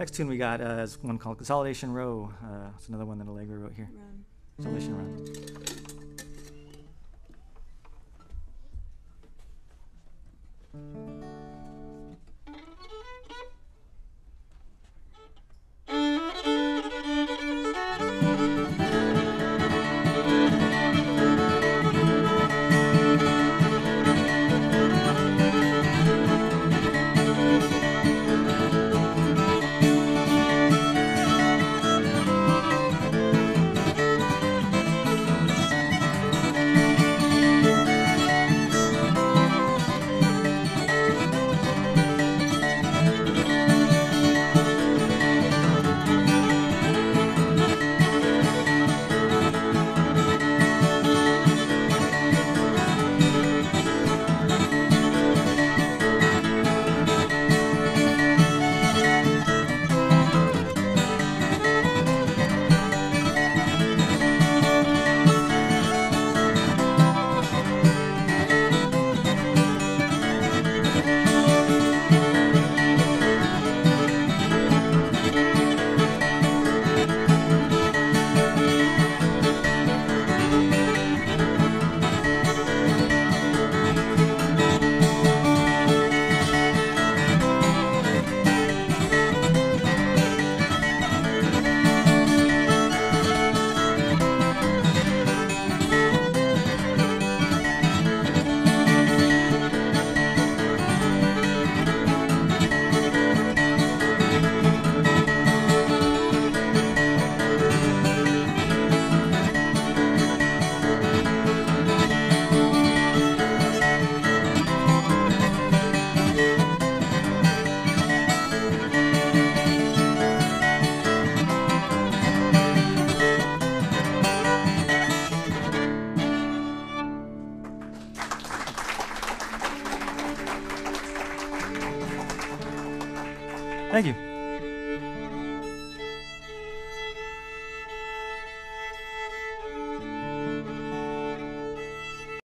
Next tune we got uh, is one called Consolidation Row. Uh, it's another one that Allegra wrote here. Run. Consolidation Run. Thank you.